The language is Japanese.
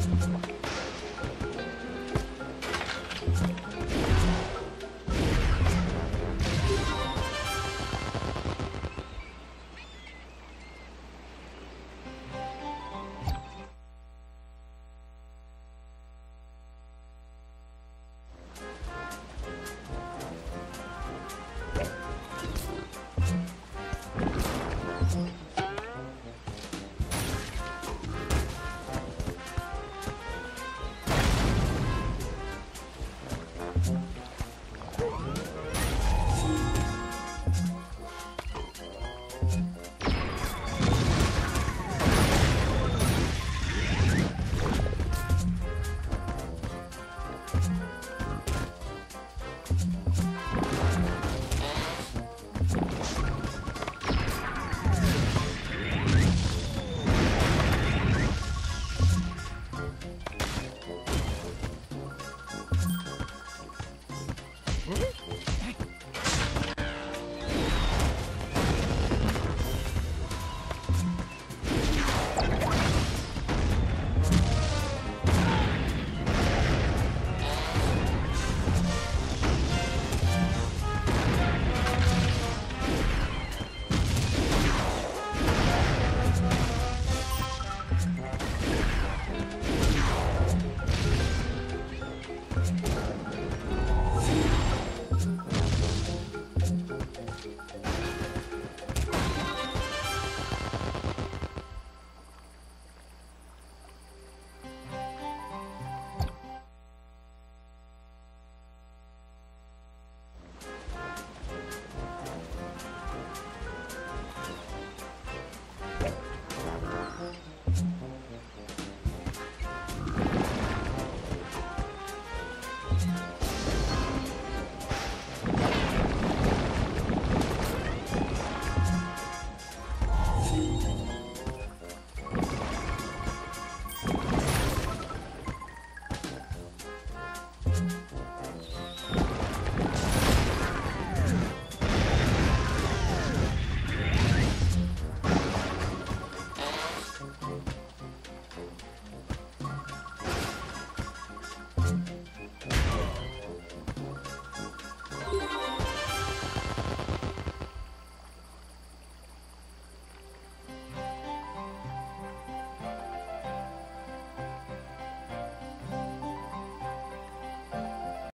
すいません。Mm-hmm.